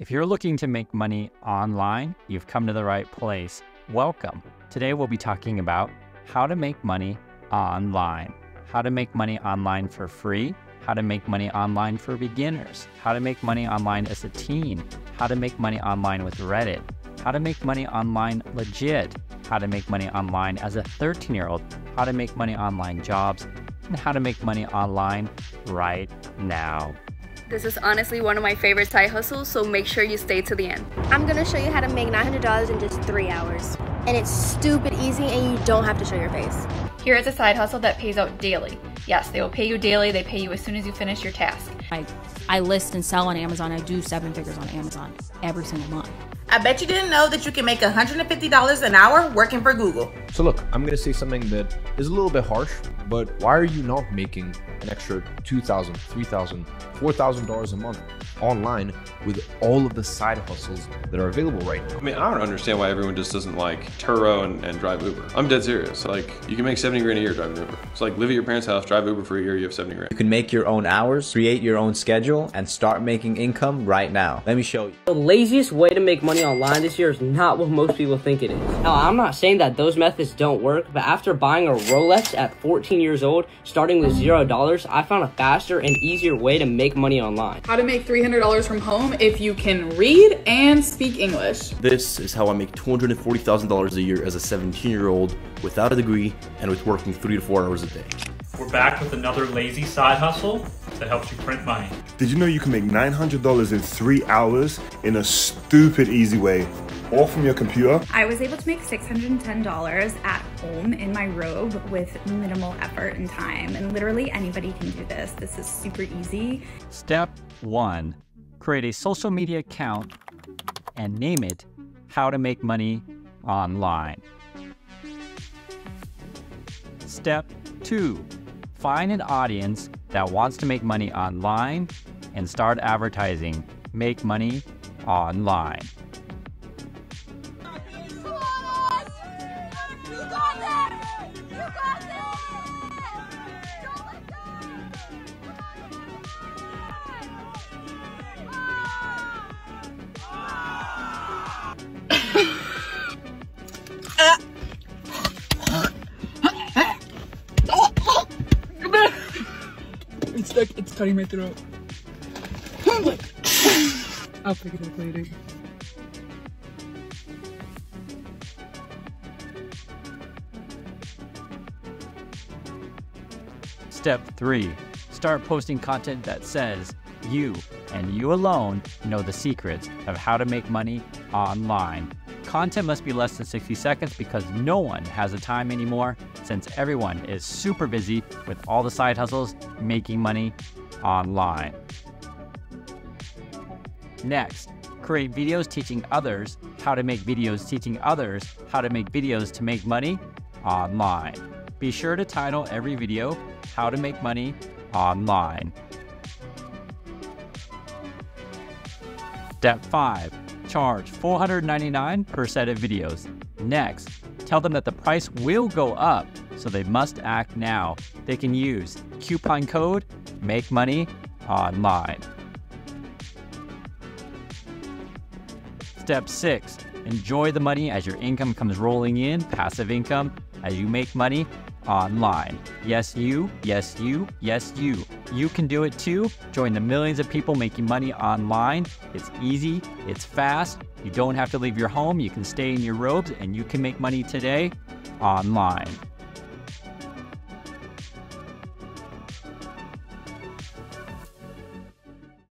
If you're looking to make money online, you've come to the right place. Welcome. Today we'll be talking about how to make money online, how to make money online for free, how to make money online for beginners, how to make money online as a teen, how to make money online with Reddit, how to make money online legit, how to make money online as a 13 year old, how to make money online jobs, and how to make money online right now. This is honestly one of my favorite side hustles, so make sure you stay to the end. I'm gonna show you how to make $900 in just three hours. And it's stupid easy and you don't have to show your face. Here is a side hustle that pays out daily. Yes, they will pay you daily. They pay you as soon as you finish your task. I, I list and sell on Amazon. I do seven figures on Amazon every single month. I bet you didn't know that you can make $150 an hour working for Google. So look, I'm gonna say something that is a little bit harsh, but why are you not making an extra $2,000, $3,000, $4,000 a month online with all of the side hustles that are available right now? I mean, I don't understand why everyone just doesn't like Turo and, and drive Uber. I'm dead serious. Like, you can make 70 grand a year driving Uber. It's like live at your parents' house, drive Uber for a year, you have 70 grand. You can make your own hours, create your own schedule, and start making income right now. Let me show you. The laziest way to make money online this year is not what most people think it is. Now, I'm not saying that those methods don't work, but after buying a Rolex at 14 years old, starting with $0, I found a faster and easier way to make money online. How to make $300 from home if you can read and speak English. This is how I make $240,000 a year as a 17 year old without a degree and with working three to four hours a day. We're back with another lazy side hustle that helps you print money. Did you know you can make $900 in three hours in a stupid easy way, all from your computer? I was able to make $610 at home in my robe with minimal effort and time. And literally anybody can do this. This is super easy. Step one create a social media account and name it How to Make Money Online. Step two find an audience that wants to make money online and start advertising. Make money online. Stuck, it's cutting my throat. I'll pick it up later. Step 3. Start posting content that says you and you alone know the secrets of how to make money online. Content must be less than 60 seconds because no one has the time anymore since everyone is super busy with all the side hustles making money online. Next, create videos teaching others how to make videos teaching others how to make videos to make money online. Be sure to title every video How to Make Money Online. Step 5. Charge $499 per set of videos. Next, tell them that the price will go up, so they must act now. They can use coupon code Make Money Online. Step 6. Enjoy the money as your income comes rolling in, passive income, as you make money online. Yes, you, yes, you, yes, you. You can do it too. Join the millions of people making money online. It's easy, it's fast. You don't have to leave your home. You can stay in your robes and you can make money today online.